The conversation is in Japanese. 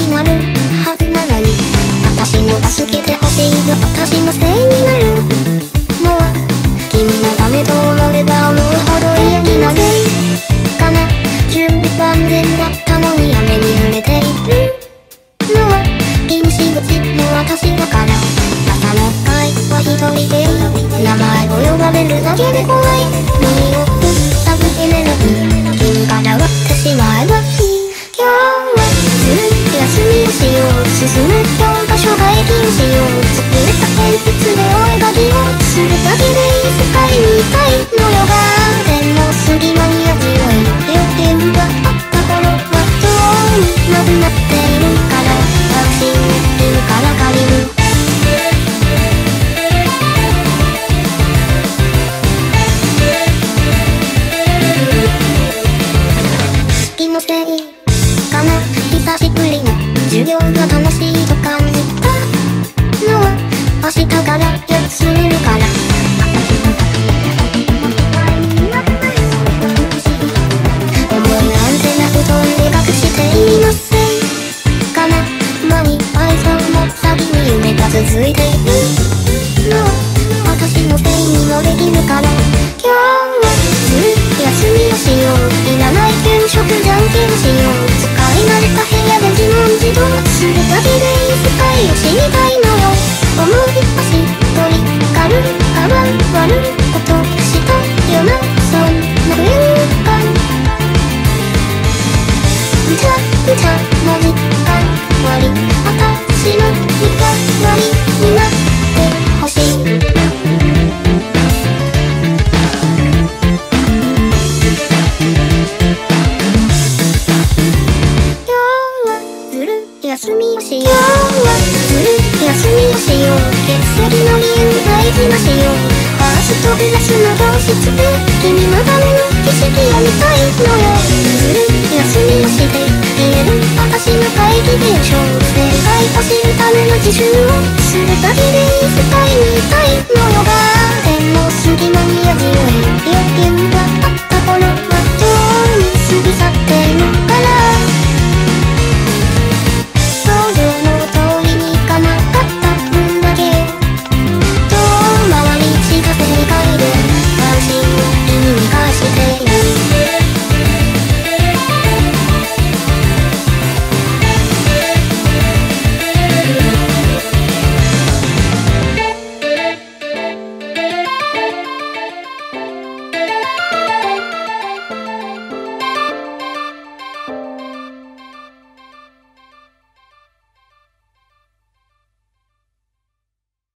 になるはずなのに私も助けてほしいが私のせいになるのは君のためと思えば思うほど嫌になるかな準備万全だったのに雨に濡れているのは禁止口の私だから朝の会は一人で名前を呼ばれるだけで怖い。身を振ったぶひねるたいのよがでも隙間に味わい要点があった頃はどうになくなっているから私いるから借りる気のせいかな。久しぶりに授業がたいのよ思い出しとり軽る変わる悪いことしたよなそんな不愉快ぐちゃぐちゃの時間割り私の身代わりになってほしい今日はずる休みをしよう。今日はずる休みをしよう欠席の理由大事なしよう。ファーストクラスの教室で君のための景色を見たいのよ。ずる休みをして言える私の会議現象。正解を知るための自習をするだけでいい。世界にいたいのよが